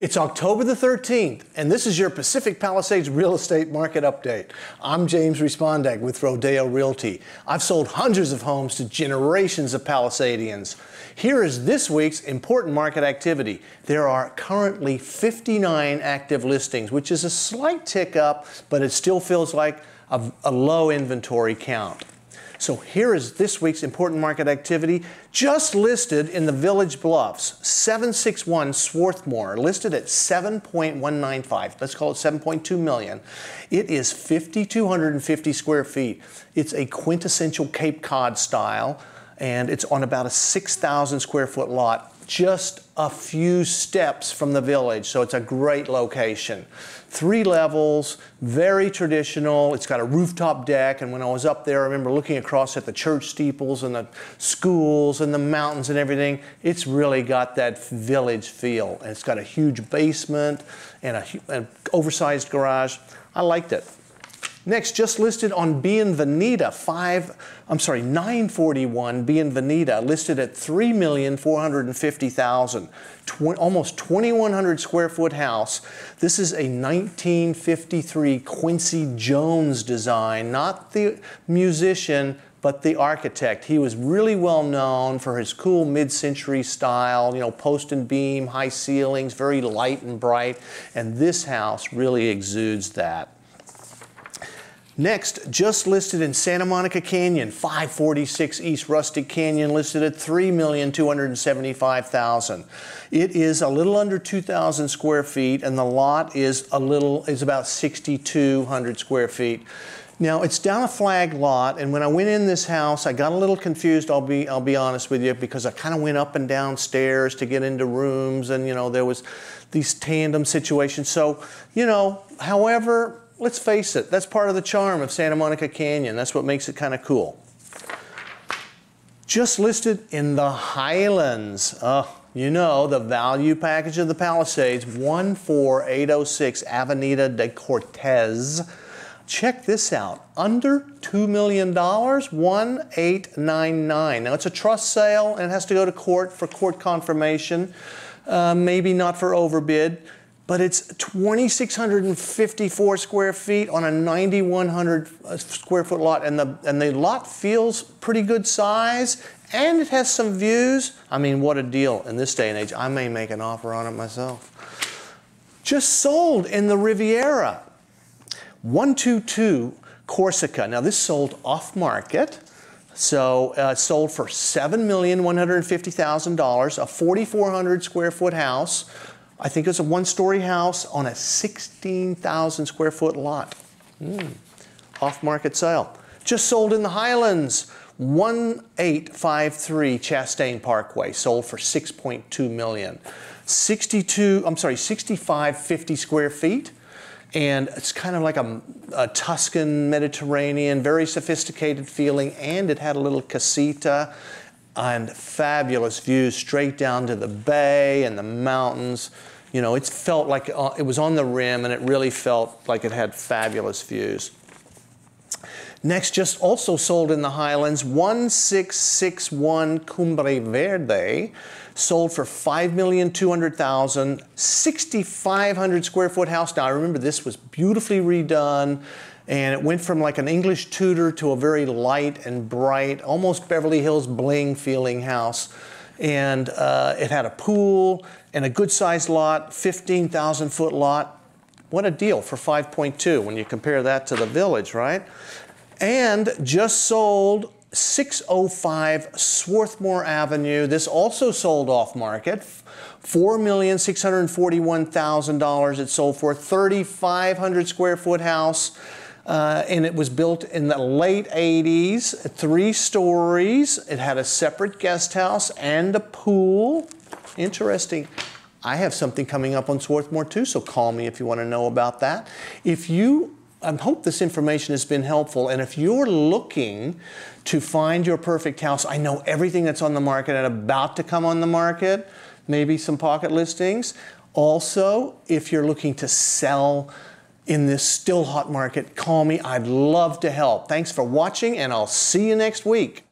It's October the 13th, and this is your Pacific Palisades real estate market update. I'm James Respondek with Rodeo Realty. I've sold hundreds of homes to generations of Palisadians. Here is this week's important market activity. There are currently 59 active listings, which is a slight tick up, but it still feels like a, a low inventory count. So here is this week's important market activity, just listed in the Village Bluffs, 761 Swarthmore, listed at 7.195. Let's call it 7.2 million. It is 5,250 square feet. It's a quintessential Cape Cod style, and it's on about a 6,000 square foot lot just a few steps from the village, so it's a great location. Three levels, very traditional. It's got a rooftop deck, and when I was up there, I remember looking across at the church steeples and the schools and the mountains and everything. It's really got that village feel. And it's got a huge basement and a, an oversized garage. I liked it. Next, just listed on Bienvenida, five, I'm sorry, 941 Bienvenida, listed at 3,450,000, almost 2,100 square foot house. This is a 1953 Quincy Jones design, not the musician, but the architect. He was really well known for his cool mid-century style, you know, post and beam, high ceilings, very light and bright, and this house really exudes that. Next, just listed in Santa Monica Canyon, 546 East Rustic Canyon, listed at 3,275,000. It is a little under 2,000 square feet, and the lot is a little is about 6,200 square feet. Now it's down a flag lot, and when I went in this house, I got a little confused. I'll be I'll be honest with you because I kind of went up and down stairs to get into rooms, and you know there was these tandem situations. So you know, however let's face it, that's part of the charm of Santa Monica Canyon. That's what makes it kind of cool. Just listed in the Highlands. Oh, you know, the value package of the Palisades, 14806 Avenida de Cortez. Check this out, under $2 million, 1899. Now it's a trust sale and it has to go to court for court confirmation, uh, maybe not for overbid but it's 2,654 square feet on a 9,100 uh, square foot lot, and the, and the lot feels pretty good size, and it has some views. I mean, what a deal in this day and age. I may make an offer on it myself. Just sold in the Riviera. 122 Corsica. Now, this sold off market. So uh, sold for $7,150,000, a 4,400 square foot house I think it was a one-story house on a 16,000 square foot lot. Mm. Off-market sale. Just sold in the Highlands. 1853 Chastain Parkway, sold for 6.2 million. 62, I'm sorry, 6550 square feet. And it's kind of like a, a, Tuscan Mediterranean, very sophisticated feeling, and it had a little casita and fabulous views straight down to the bay and the mountains. You know, it felt like uh, it was on the rim and it really felt like it had fabulous views. Next, just also sold in the Highlands, 1661 Cumbre Verde, sold for 5,200,000, 6,500 square foot house. Now, I remember this was beautifully redone and it went from like an English Tudor to a very light and bright, almost Beverly Hills bling feeling house. And uh, it had a pool and a good sized lot, 15,000 foot lot. What a deal for 5.2 when you compare that to the village, right? And just sold 605 Swarthmore Avenue. This also sold off market. $4,641,000 it sold for. 3,500 square foot house. Uh, and it was built in the late 80s, three stories. It had a separate guest house and a pool. Interesting. I have something coming up on Swarthmore too, so call me if you want to know about that. If you I hope this information has been helpful. And if you're looking to find your perfect house, I know everything that's on the market and about to come on the market, maybe some pocket listings. Also, if you're looking to sell in this still hot market, call me. I'd love to help. Thanks for watching, and I'll see you next week.